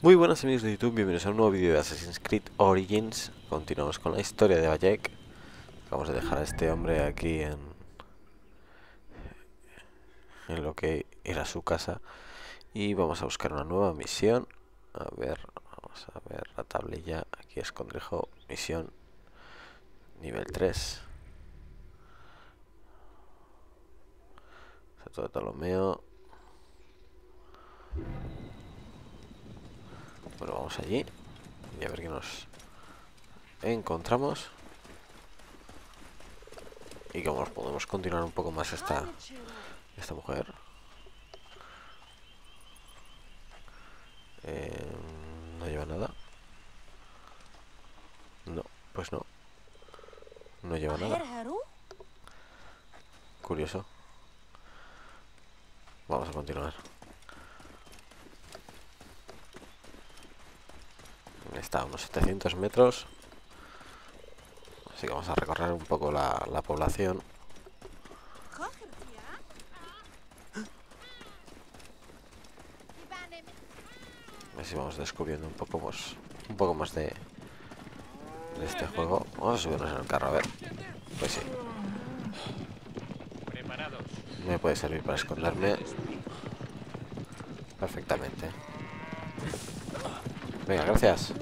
Muy buenas amigos de YouTube, bienvenidos a un nuevo vídeo de Assassin's Creed Origins. Continuamos con la historia de Bayek. Vamos a dejar a este hombre aquí en... En lo que era su casa. Y vamos a buscar una nueva misión. A ver, vamos a ver la tablilla. Aquí escondrijo, misión Nivel 3 Santo de Ptolomeo Bueno, vamos allí y a ver qué nos encontramos. Y cómo podemos continuar un poco más esta, esta mujer. Eh, no lleva nada. No, pues no. No lleva nada. Curioso. Vamos a continuar. Está a unos 700 metros. Así que vamos a recorrer un poco la, la población. A vamos descubriendo un poco pues, un poco más de, de este juego. Vamos a subirnos en el carro a ver. Pues sí. Me puede servir para esconderme perfectamente. Venga gracias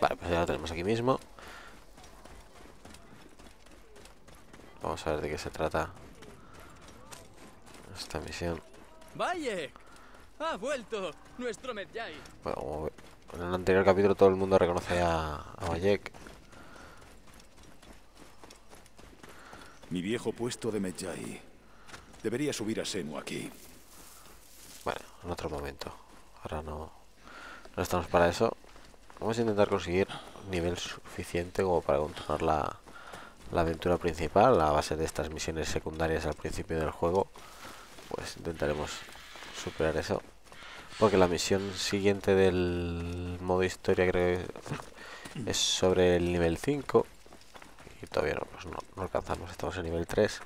Vale, pues ya lo tenemos aquí mismo. Vamos a ver de qué se trata esta misión. ¡Valle! ¡Ha vuelto! ¡Nuestro Medjay! Bueno, en el anterior capítulo todo el mundo reconoce a, a Bayek. Mi viejo puesto de Medjay. Debería subir a Senu aquí. Bueno, en otro momento. Ahora no, no estamos para eso. Vamos a intentar conseguir nivel suficiente como para continuar la, la aventura principal a base de estas misiones secundarias al principio del juego. Pues intentaremos superar eso. Porque la misión siguiente del modo historia creo que es sobre el nivel 5. Y todavía no, pues no, no alcanzamos, estamos en nivel 3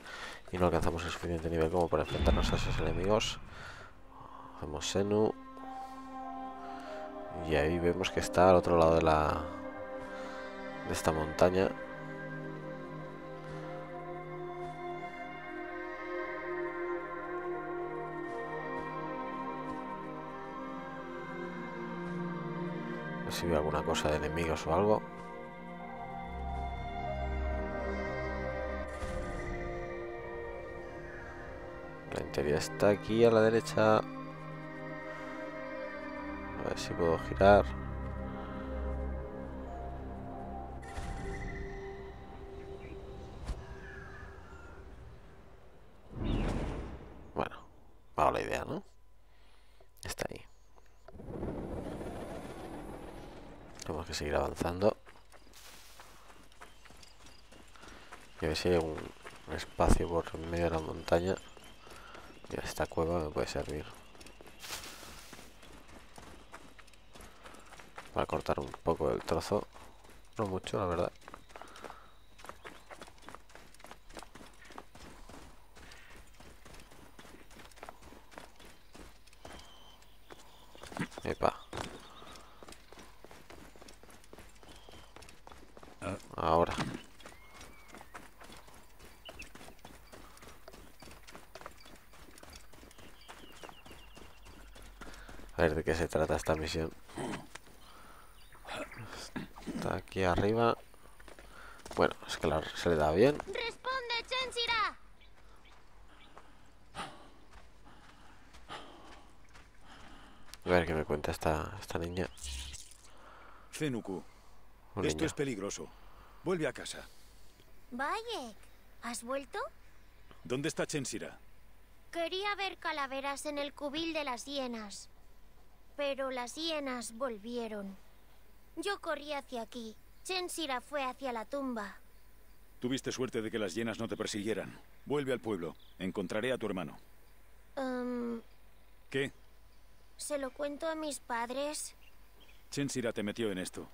y no alcanzamos el suficiente nivel como para enfrentarnos a esos enemigos. Hacemos Senu. Y ahí vemos que está al otro lado de la de esta montaña. A ver si veo alguna cosa de enemigos o algo. La interior está aquí a la derecha. Si puedo girar. Bueno, va la idea, ¿no? Está ahí. Tenemos que seguir avanzando. Y a ver si hay un espacio por medio de la montaña. Y esta cueva me puede servir. Para cortar un poco el trozo. No mucho, la verdad. Epa. Ahora. A ver de qué se trata esta misión. Aquí arriba. Bueno, es que la- se le da bien. A ver qué me cuenta esta, esta niña. Zenuku, Un esto niño. es peligroso. Vuelve a casa. Bayek, ¿has vuelto? ¿Dónde está Chensira? Quería ver calaveras en el cubil de las hienas. Pero las hienas volvieron. Yo corrí hacia aquí. Chensira fue hacia la tumba. Tuviste suerte de que las hienas no te persiguieran. Vuelve al pueblo. Encontraré a tu hermano. Em, ¿Qué? ¿Se lo cuento a mis padres? Chensira te metió en esto.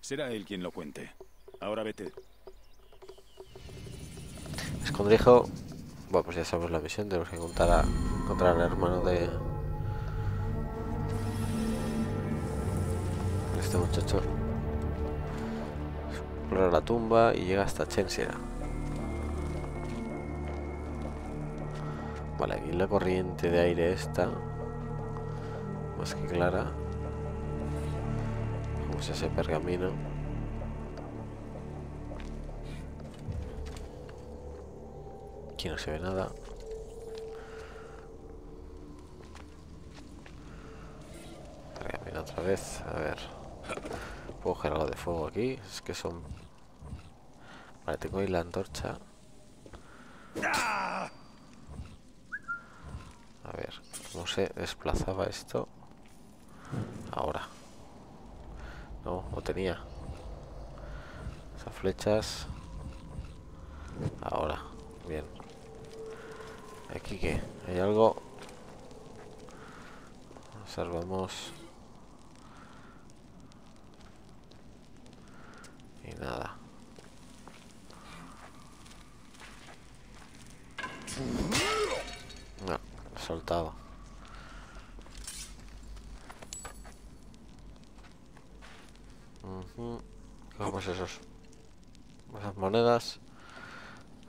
Será él quien lo cuente. Ahora vete. Escondrijo. Bueno, pues ya sabemos la misión. Tenemos que encontrar, a, encontrar al hermano de. Este muchacho. Explora la tumba y llega hasta Chensira. Vale, aquí la corriente de aire está. Más que clara. Vamos a ese pergamino. Aquí no se ve nada. Pergamino otra vez. A ver. Puedo coger algo de fuego aquí. Es que son... Tengo ahí la antorcha. A ver, ¿cómo se desplazaba esto? Ahora. No, lo tenía. Esas flechas. Ahora. Bien. ¿Aquí qué? ¿Hay algo? Observamos. Y nada. No, soltado. Ujú. Cogemos esos. Esas monedas.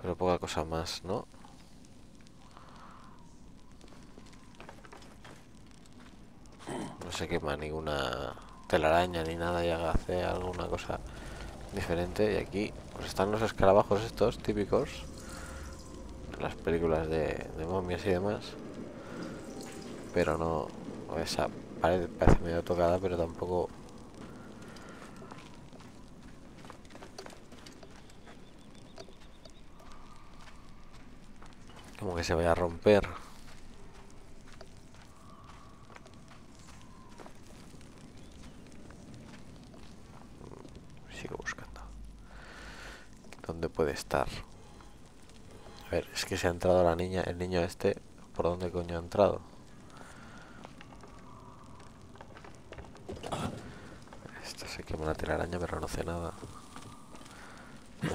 Pero poca cosa más, ¿no? No se quema ninguna telaraña ni nada y hace alguna cosa diferente. Y aquí pues están los escarabajos estos típicos. de Las películas de, de momias y demás. Pero no... Esa pared parece medio tocada, pero tampoco... Como que se vaya a romper. Sigo buscando. ¿Dónde puede estar? A ver, es que se ha entrado la niña, el niño este, ¿por dónde coño ha entrado? Esto se quema la telaraña, pero no hace nada.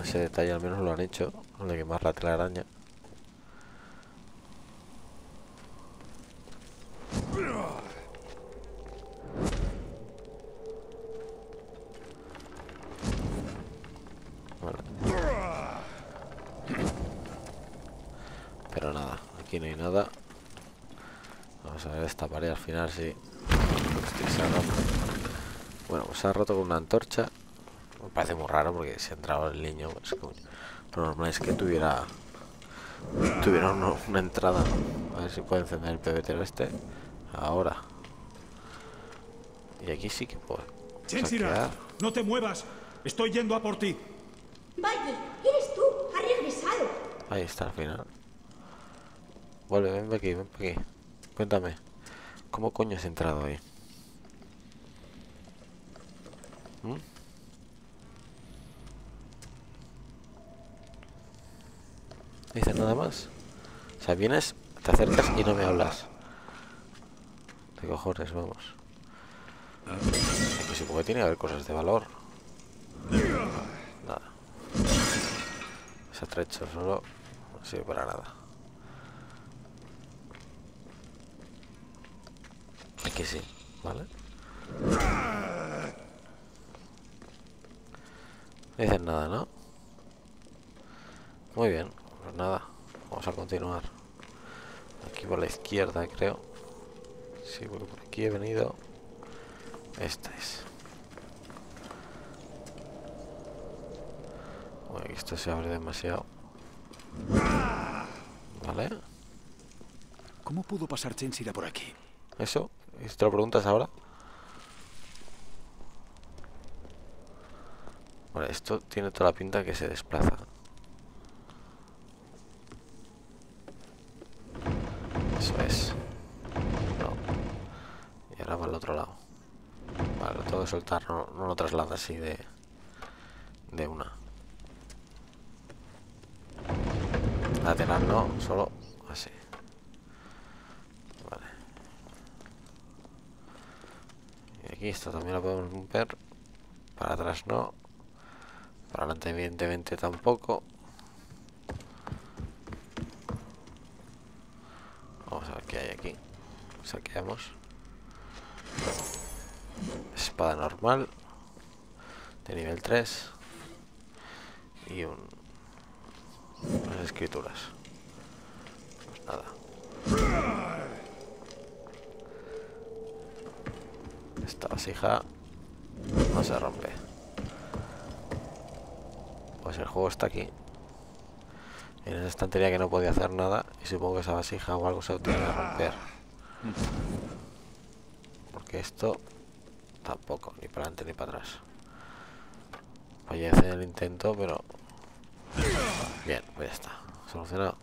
Ese detalle al menos lo han hecho, de quemar la telaraña. Vale. Pero nada, aquí no hay nada. Vamos a ver esta pared al final, sí. Bueno, pues se ha roto con una antorcha. Me parece muy raro porque si ha entrado el niño, pues coño. Lo normal es que tuviera tuviera uno- una entrada. A ver si puedo encender el pebetero este. Ahora. Y aquí sí que puedo. Chensira, no te muevas. Estoy yendo a por ti. Valle, eres tú. Ha regresado. Ahí está al final. Vuelve, ven aquí, ven pa' aquí. Cuéntame. ¿Cómo coño has entrado ahí? ¿Mm? ¿No dices nada más? O sea, vienes, te acercas y no me hablas. De cojones, vamos. Aquí supongo que tiene que haber cosas de valor. Nada. Ese trecho solo no sirve para nada. Aquí sí, ¿vale? No dicen nada, ¿no? Muy bien, pues nada, vamos a continuar. Aquí por la izquierda, creo. Sí, porque por aquí he venido. Esta es. Uy, esto se abre demasiado. ¿Vale? ¿Cómo pudo pasar Chensira por aquí? ¿Eso? ¿Y lo preguntas ahora? Vale, esto tiene toda la pinta que se desplaza. Eso es. No. Y ahora va al otro lado. Vale, lo tengo que soltar, no, no lo traslada así de, de una. Lateral no, solo así. Vale. Y aquí esto también lo podemos romper. Para atrás no. Para adelante evidentemente tampoco. Vamos a ver qué hay aquí. Saqueamos. Espada normal. De nivel 3. Y un... Unas escrituras. Pues nada. Esta vasija no se rompe. Pues el juego está aquí. En esa estantería que no podía hacer nada. Y supongo que esa vasija o algo se tiene que romper. Porque esto tampoco, ni para adelante ni para atrás. Fallece el intento, pero... Bien, pues ya está. Solucionado.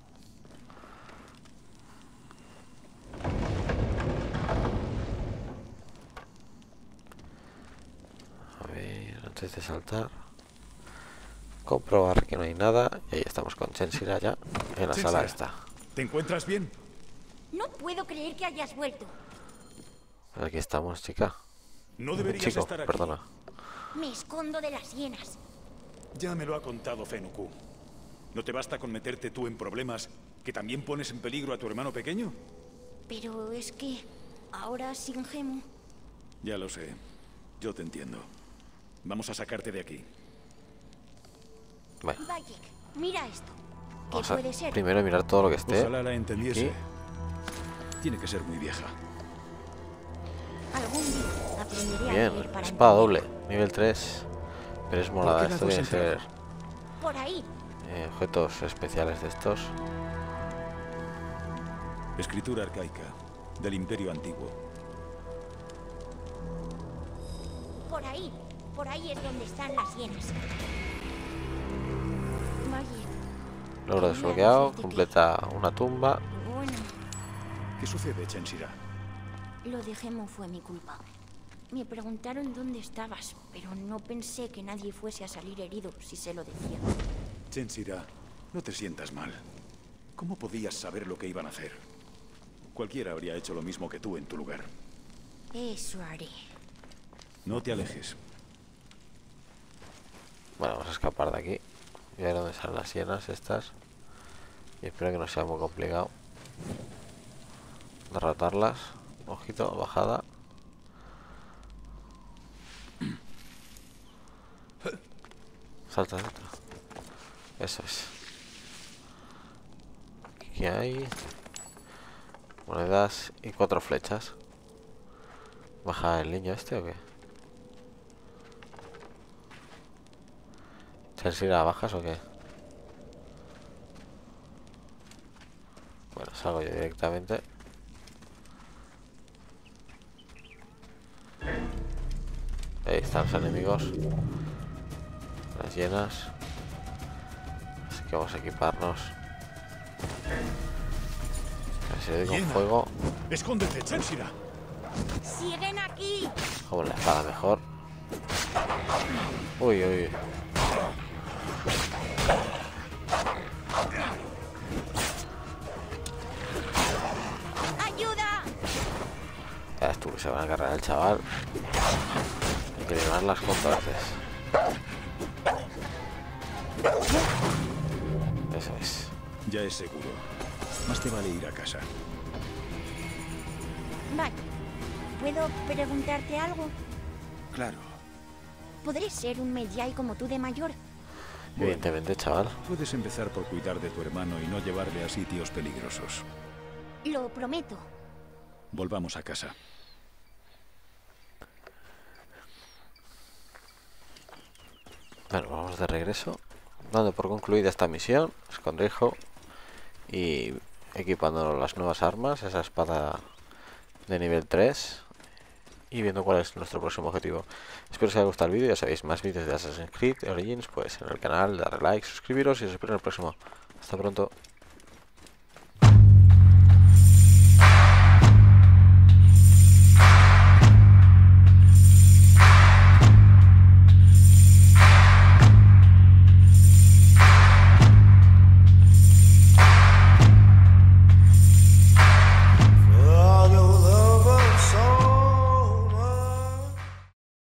A ver, antes de saltar... Comprobar que no hay nada. Y ahí estamos con Chensira ya. En la sala Chensira. esta. ¿Te encuentras bien? No puedo creer que hayas vuelto. Aquí estamos, chica. No deberías Chico, estar aquí. perdona. Me escondo de las hienas. Ya me lo ha contado Fenuku. ¿No te basta con meterte tú en problemas que también pones en peligro a tu hermano pequeño? Pero es que ahora sin Gemo. Ya lo sé. Yo te entiendo. Vamos a sacarte de aquí. Bueno, Bayek, mira esto. ¿Qué vamos a primero mirar todo lo que esté. Ojalá la entendiese. aquí. Tiene que ser muy vieja. Bien, espada entender. doble, nivel 3. Pero es molada, esto dos debe ser? Por ahí. eh, objetos especiales de estos. Escritura arcaica del Imperio Antiguo. Por ahí. Por ahí es donde están las hienas. Logro desbloqueado, completa una tumba. bueno, ¿Qué sucede, Chensira? lo de fue mi culpa. Me preguntaron dónde estabas, pero no pensé que nadie fuese a salir herido si se lo decía. Chensira, no te sientas mal. ¿Cómo podías saber lo que iban a hacer? Cualquiera habría hecho lo mismo que tú en tu lugar. Eso haré. No te alejes. Bueno, vamos a escapar de aquí. Y a ver dónde están las hienas estas. Y espero que no sea muy complicado. Derrotarlas. Ojito, bajada. Salta, salta. Eso es. Aquí hay monedas y cuatro flechas. ¿Baja el niño este o qué? ¿Chelsea la bajas o qué? Bueno, salgo yo directamente. Ahí están los enemigos. Las llenas. Así que vamos a equiparnos. Así le doy con Llena. fuego. ¡Escóndete, Chensira! ¡Siguen aquí! Como la espada mejor. Uy, uy. Se van a cargar al chaval. Hay que librarlas cuantas veces. Eso es. Ya es seguro. Más te vale ir a casa. Vale. ¿Puedo preguntarte algo? Claro. ¿Podré ser un Medjay como tú de mayor? Evidentemente, chaval. Puedes empezar por cuidar de tu hermano y no llevarle a sitios peligrosos. Lo prometo. Volvamos a casa. Bueno, vamos de regreso. Dando por concluida esta misión, escondrijo y equipándonos las nuevas armas, esa espada de nivel 3 y viendo cuál es nuestro próximo objetivo. Espero que os haya gustado el vídeo, ya sabéis, más vídeos de Assassin's Creed Origins, pues en el canal, darle like, suscribiros y os espero en el próximo. Hasta pronto.